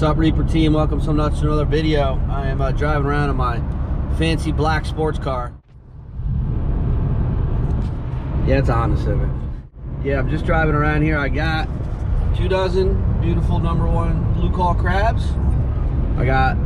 What's up, Reaper team? Welcome so much to another video. I am uh, driving around in my fancy black sports car. Yeah, it's a Honda Civic. Yeah, I'm just driving around here. I got two dozen beautiful number one blue claw crabs. I got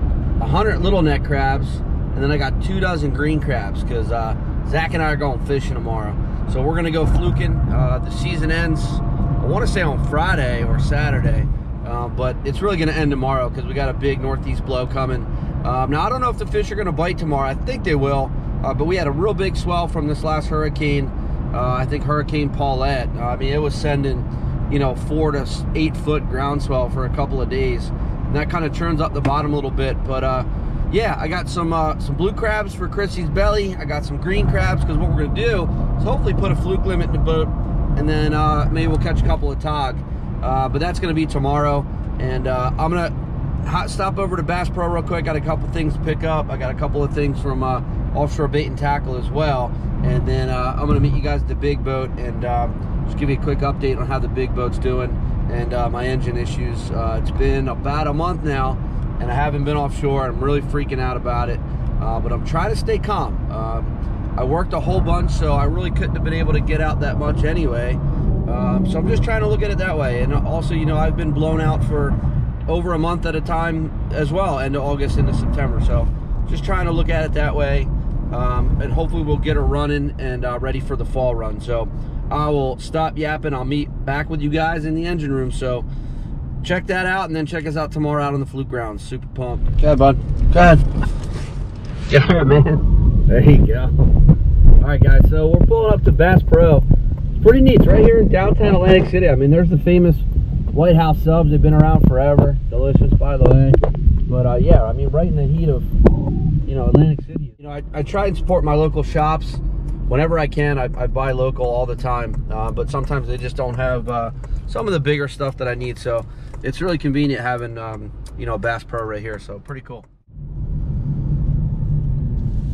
a hundred little neck crabs, and then I got two dozen green crabs because uh, Zach and I are going fishing tomorrow. So we're gonna go fluking. Uh, the season ends, I want to say on Friday or Saturday. Uh, but it's really going to end tomorrow because we got a big northeast blow coming. Um, now, I don't know if the fish are going to bite tomorrow. I think they will. Uh, but we had a real big swell from this last hurricane. Uh, I think Hurricane Paulette. Uh, I mean, it was sending, you know, four to eight foot ground swell for a couple of days. And that kind of churns up the bottom a little bit. But uh, yeah, I got some some blue crabs for Chrissy's belly. I got some green crabs because what we're going to do is hopefully put a fluke limit in the boat. And then maybe we'll catch a couple of tog. Uh, but that's going to be tomorrow. And uh, I'm going to stop over to Bass Pro real quick. Got a couple things to pick up. I got a couple of things from uh, Offshore Bait and Tackle as well. And then uh, I'm going to meet you guys at the big boat and um, just give you a quick update on how the big boat's doing and uh, my engine issues. Uh, it's been about a month now and I haven't been offshore. I'm really freaking out about it. but I'm trying to stay calm. Um, I worked a whole bunch, so I really couldn't have been able to get out that much anyway. Um, so I'm just trying to look at it that way. And also, you know, I've been blown out for over a month at a time as well, end of August into September. So just trying to look at it that way. Um, and hopefully we'll get her running and uh, ready for the fall run. So I will stop yapping. I'll meet back with you guys in the engine room. So check that out and then check us out tomorrow out on the fluke grounds. Super pumped. Go ahead, bud. Go ahead. Yeah, man. There you go. All right, guys. So we're pulling up to Bass Pro pretty neat. It's right here in downtown Atlantic City. I mean, there's the famous White House subs. They've been around forever. Delicious, by the way. But uh, yeah, I mean, right in the heat of, you know, Atlantic City. You know, I, I try and support my local shops whenever I can. I, I buy local all the time. Uh, but sometimes they just don't have uh, some of the bigger stuff that I need. So it's really convenient having, um, you know, Bass Pro right here. So pretty cool.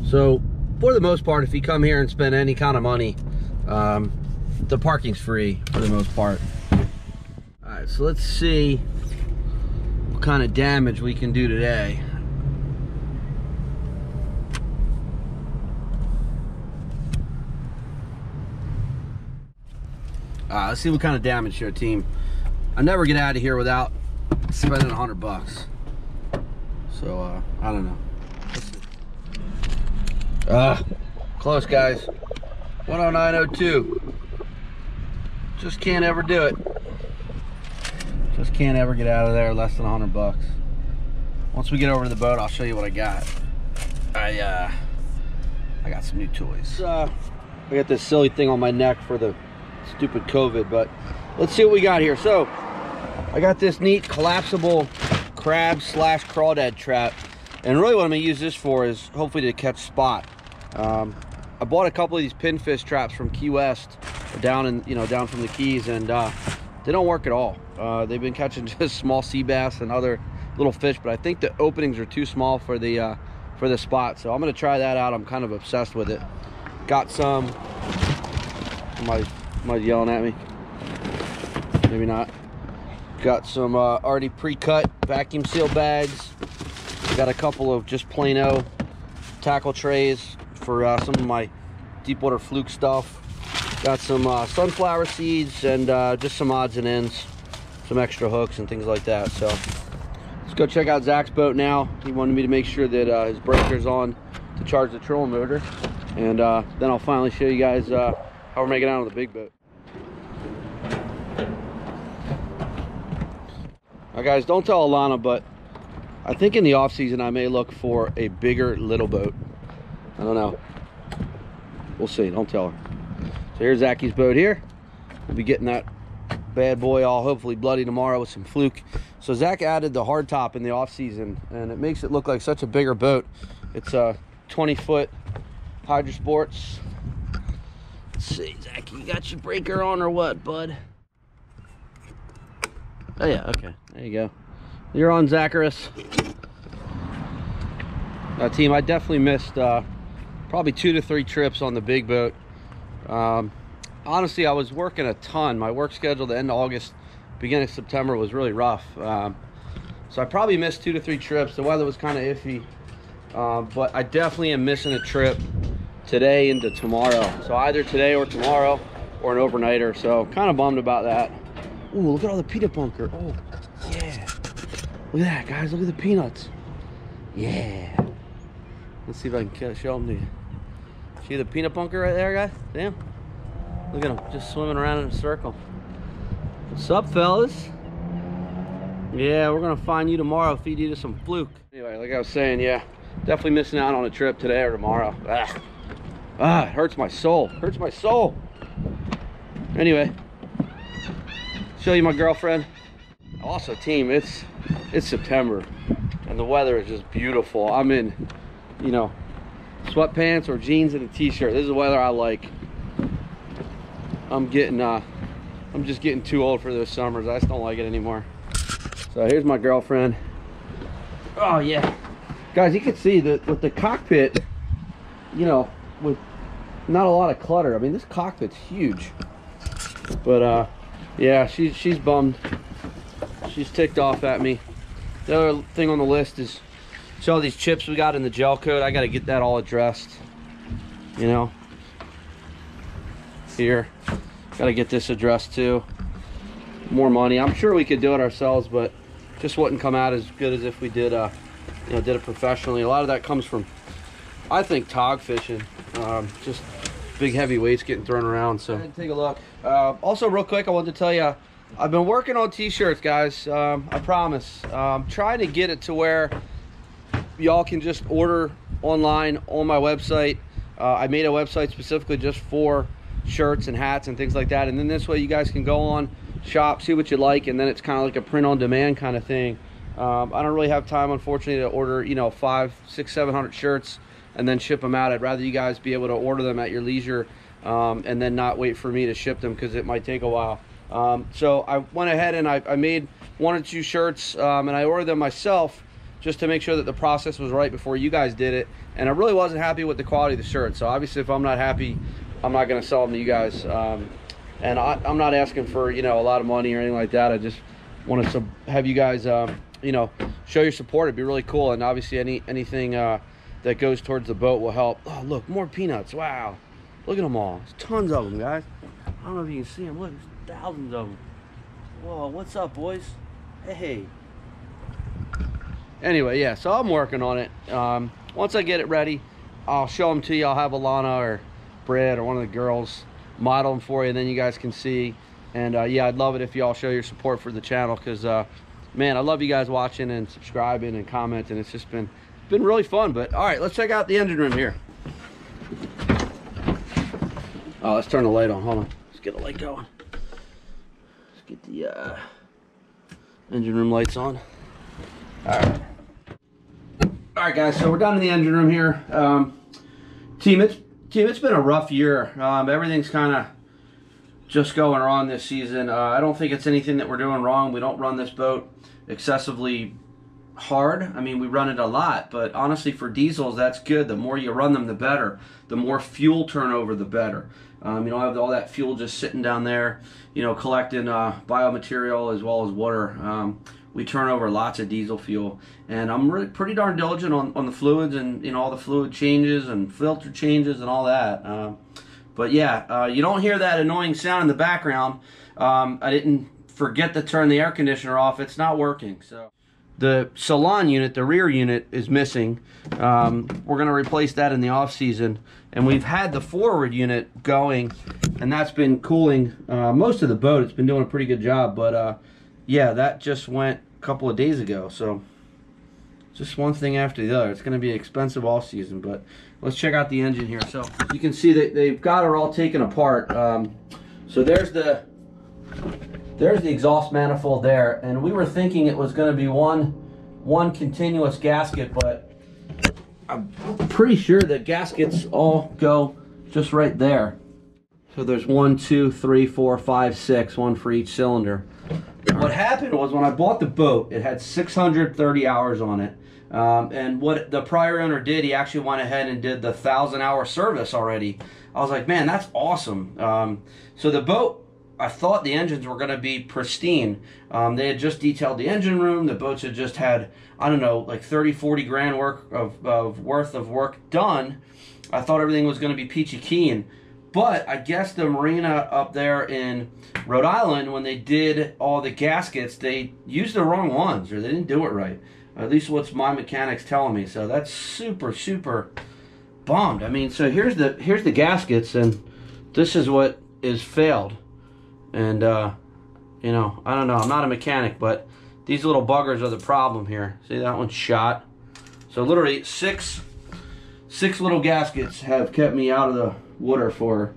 So for the most part, if you come here and spend any kind of money, um, the parking's free for the most part. All right, so let's see what kind of damage we can do today. Uh, let's see what kind of damage here, team. I never get out of here without spending a hundred bucks. So, uh, I don't know. Uh, close, guys. 10902. Just can't ever do it. Just can't ever get out of there less than 100 bucks. Once we get over to the boat, I'll show you what I got. I uh, I got some new toys. Uh, I got this silly thing on my neck for the stupid COVID, but let's see what we got here. So, I got this neat collapsible crab slash crawdad trap. And really what I'm gonna use this for is hopefully to catch spot. Um, I bought a couple of these pinfish traps from Key West down and you know down from the keys and uh, they don't work at all. Uh, they've been catching just small sea bass and other little fish but I think the openings are too small for the uh, for the spot so I'm gonna try that out. I'm kind of obsessed with it. Got some. Somebody, somebody yelling at me. Maybe not. Got some uh, already pre-cut vacuum seal bags. Got a couple of just plain tackle trays for uh, some of my deep water fluke stuff Got some uh, sunflower seeds and uh, just some odds and ends, some extra hooks and things like that. So let's go check out Zach's boat now. He wanted me to make sure that uh, his breaker's on to charge the trolling motor. And uh, then I'll finally show you guys uh, how we're making out on the big boat. Now guys, don't tell Alana, but I think in the off season I may look for a bigger little boat. I don't know. We'll see, don't tell her. So here's Zacky's boat here. We'll be getting that bad boy all hopefully bloody tomorrow with some fluke. So Zach added the hard top in the off season and it makes it look like such a bigger boat. It's a 20 foot Hydro Sports. Let's see, Zach, you got your breaker on or what, bud? Oh yeah, okay, there you go. You're on Zacharis. Now team, I definitely missed uh, probably two to three trips on the big boat. Um, honestly, I was working a ton. My work schedule the end of August, beginning of September was really rough. Um, So I probably missed two to three trips. The weather was kind of iffy. Um, but I definitely am missing a trip today into tomorrow. So either today or tomorrow or an overnighter. So kind of bummed about that. Ooh, look at all the peanut bunker. Oh, yeah. Look at that, guys. Look at the peanuts. Yeah. Let's see if I can show them to you. See the peanut bunker right there, guys? Damn. Look at him, just swimming around in a circle. What's up, fellas? Yeah, we're gonna find you tomorrow, feed you to some fluke. Anyway, like I was saying, yeah, definitely missing out on a trip today or tomorrow. Ah, ah it hurts my soul, hurts my soul. Anyway, show you my girlfriend. Also, team, it's it's September, and the weather is just beautiful. I'm in, you know, sweatpants or jeans and a t-shirt. This is the weather I like. I'm getting, uh, I'm just getting too old for those summers. I just don't like it anymore. So here's my girlfriend. Oh yeah. Guys, you can see that with the cockpit, you know, with not a lot of clutter. I mean, this cockpit's huge. But uh, yeah, she's she's bummed. She's ticked off at me. The other thing on the list is so all these chips we got in the gel coat. I got to get that all addressed. You know, here, got to get this addressed too. More money. I'm sure we could do it ourselves, but just wouldn't come out as good as if we did uh you know did it professionally a lot of that comes from i think tog fishing um, just big heavy weights getting thrown around so take a look uh, also real quick i wanted to tell you i've been working on t-shirts guys um, i promise um, trying to get it to where y'all can just order online on my website uh, i made a website specifically just for shirts and hats and things like that and then this way you guys can go on shop, see what you like, and then it's kind of like a print on demand kind of thing. Um, I don't really have time, unfortunately, to order, you know, five, six, seven hundred shirts and then ship them out. I'd rather you guys be able to order them at your leisure um, and then not wait for me to ship them because it might take a while. Um, so I went ahead and I, I made one or two shirts um, and I ordered them myself just to make sure that the process was right before you guys did it. And I really wasn't happy with the quality of the shirt. So obviously, if I'm not happy, I'm not going to sell them to you guys. Um, and I, am not asking for you know a lot of money or anything like that. I just want to have you guys um, you know show your support. It'd be really cool, and obviously any anything uh, that goes towards the boat will help. Oh look, more peanuts! Wow, look at them all. There's tons of them, guys. I don't know if you can see them. Look, there's thousands of them. Whoa, what's up, boys? Hey. Anyway, yeah, so I'm working on it. Um, once I get it ready, I'll show them to you. I'll have Alana or Brett or one of the girls model them for you and then you guys can see. And uh, yeah i'd love it if y'all show your support for the channel because uh, man i love you guys watching and subscribing and commenting. It's just been been really fun but all right let's check out the engine room here. Oh let's turn the light on. Hold on. Let's get the light going. Let's get the uh, engine room lights on. All right all right guys so we're down in the engine room here um, team it's Team, it's been a rough year. Um, everything's kind of just going wrong this season. Uh, I don't think it's anything that we're doing wrong. We don't run this boat excessively hard. I mean, we run it a lot, but honestly, for diesels, that's good. The more you run them, the better. The more fuel turnover, the better. Um, you know, I have all that fuel just sitting down there, you know, collecting uh, biomaterial as well as water. Um, we turn over lots of diesel fuel. And i'm really pretty darn diligent on, on the fluids and you know all the fluid changes and filter changes and all that uh, but yeah uh, you don't hear that annoying sound in the background. Um, i didn't forget to turn the air conditioner off. It's not working so. The salon unit the rear unit is missing. Um, we're going to replace that in the off season. And we've had the forward unit going and that's been cooling uh, most of the boat. It's been doing a pretty good job but uh, yeah, that just went a couple of days ago. So just one thing after the other. It's going to be expensive all season, but let's check out the engine here. So you can see that they've got her all taken apart. Um, so there's the there's the exhaust manifold there, and we were thinking it was going to be one one continuous gasket, but I'm pretty sure the gaskets all go just right there. So there's one, two, three, four, five, six, one for each cylinder. What happened was when I bought the boat, it had 630 hours on it. Um, and what the prior owner did, he actually went ahead and did the thousand hour service already. I was like, man, that's awesome. Um, so the boat, I thought the engines were going to be pristine. Um, they had just detailed the engine room. The boats had just had, I don't know, like 30, 40 grand work of, of worth of work done. I thought everything was going to be peachy keen. But I guess the marina up there in Rhode Island, when they did all the gaskets, they used the wrong ones or they didn't do it right. At least what's my mechanics telling me. So that's super, super bummed. I mean, so here's the here's the gaskets, and this is what is failed. And uh, you know, I don't know. I'm not a mechanic, but these little buggers are the problem here. See that one's shot. So literally six six little gaskets have kept me out of the water for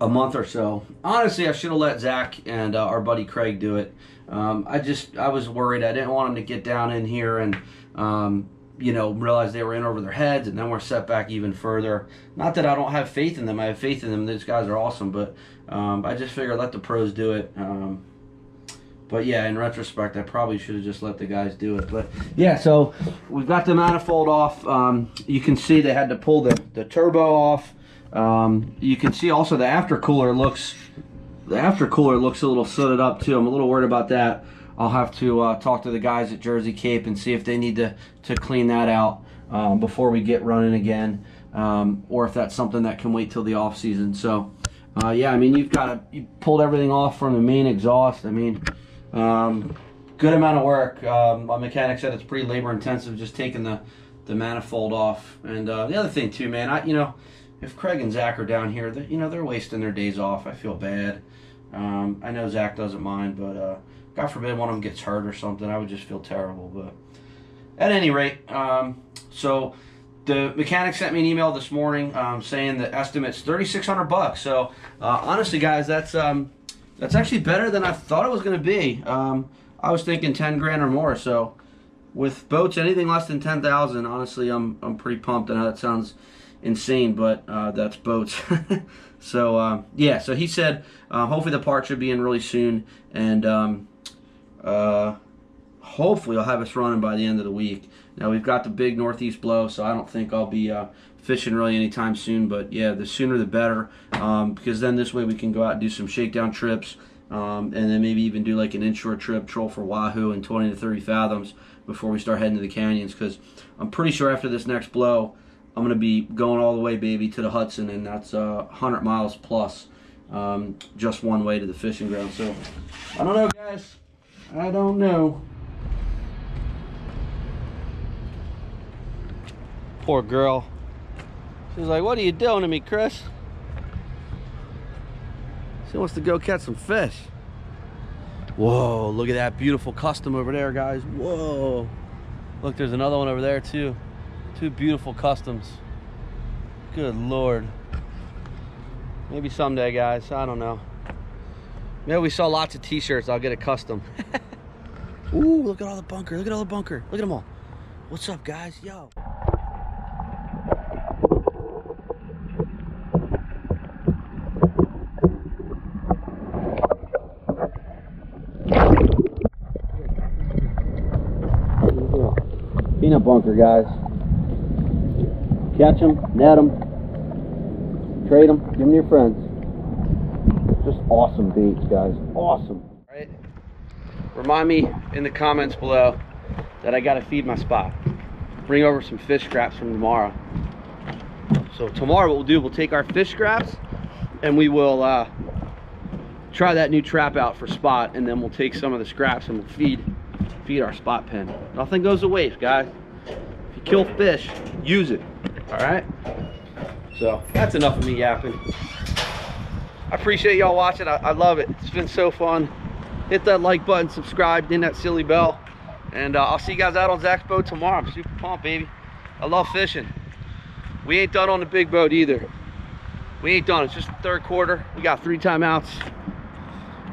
a month or so. Honestly, I should have let Zach and uh, our buddy Craig do it. Um, I just I was worried. I didn't want them to get down in here and um, you know realize they were in over their heads, and then we're set back even further. Not that I don't have faith in them. I have faith in them. These guys are awesome, but um, I just figured let the pros do it. But yeah, in retrospect, I probably should have just let the guys do it. But yeah, so we've got the manifold off. Um, you can see they had to pull the, the turbo off. Um, you can see also the aftercooler looks the aftercooler looks a little sooted up too. I'm a little worried about that. I'll have to uh, talk to the guys at Jersey Cape and see if they need to, to clean that out um, before we get running again, um, or if that's something that can wait till the off season. So, uh, yeah, I mean, you've got to you pulled everything off from the main exhaust. I mean, um, good amount of work. Um, my mechanic said it's pretty labor intensive just taking the the manifold off. And uh, the other thing too, man, I you know, if Craig and Zach are down here, you know, they're wasting their days off. I feel bad. Um, I know Zach doesn't mind, but uh, God forbid one of them gets hurt or something. I would just feel terrible. But at any rate, um, so the mechanic sent me an email this morning um, saying the estimate's thirty six hundred bucks. So uh, honestly, guys, that's um, that's actually better than I thought it was going to be. Um, I was thinking ten grand or more. So with boats, anything less than ten thousand, honestly, I'm I'm pretty pumped. I know that sounds insane, but uh, that's boats. so uh, yeah, so he said uh, hopefully the part should be in really soon, and um, uh, hopefully I'll have us running by the end of the week. Now we've got the big northeast blow, so I don't think I'll be uh, fishing really anytime soon. But yeah, the sooner the better, um, because then this way we can go out and do some shakedown trips, um, and then maybe even do like an inshore trip, troll for wahoo in 20 to 30 fathoms before we start heading to the canyons. Because I'm pretty sure after this next blow, I'm gonna be going all the way, baby, to the Hudson, and that's uh, 100 miles plus, um, just one way to the fishing ground. So I don't know, guys. I don't know. Poor girl. She's like, what are you doing to me, Chris? She wants to go catch some fish. Whoa, look at that beautiful custom over there, guys. Whoa. Look, there's another one over there, too. Two beautiful customs. Good Lord. Maybe someday, guys. I don't know. Maybe we saw lots of t-shirts. I'll get a custom. Ooh, look at all the bunker. Look at all the bunker. Look at them all. What's up, guys? Yo. Bunker, guys. Catch them, net them, trade them, give them to your friends. Just awesome baits, guys. Awesome. Right. Remind me in the comments below that I got to feed my spot. Bring over some fish scraps from tomorrow. So tomorrow what we'll do, we'll take our fish scraps and we will uh, try that new trap out for spot and then we'll take some of the scraps and we'll feed feed our spot pen. Nothing goes to waste, guys. Kill fish, use it. All right? So that's enough of me yapping. I appreciate y'all watching. I, I, love it. It's been so fun. Hit that like button, subscribe, ding that silly bell. And uh, I'll see you guys out on Zach's boat tomorrow. I'm super pumped, baby. I love fishing. We ain't done on the big boat either. We ain't done. It's just the third quarter. We got three timeouts.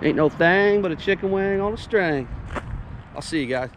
Ain't no thing but a chicken wing on a string. I'll see you guys.